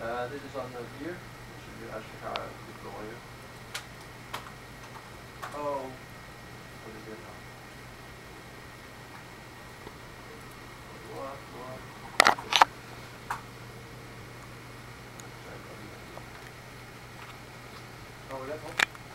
Eh, dit is dan 4. Als je, als je gaat deployen. Oh, wat is dit nou? Wat, wat? Oh, let op.